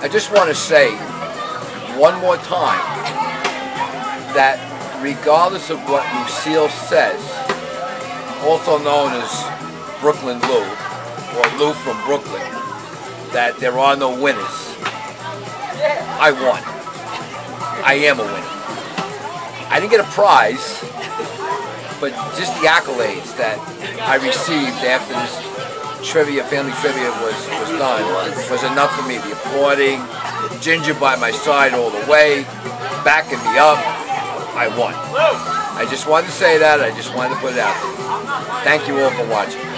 I just want to say one more time that regardless of what Lucille says, also known as Brooklyn Lou, or Lou from Brooklyn, that there are no winners. I won. I am a winner. I didn't get a prize, but just the accolades that I received after this trivia, family trivia was, was done was enough for me. The applauding, Ginger by my side all the way, backing me up, I won. I just wanted to say that. I just wanted to put it out there. Thank you all for watching.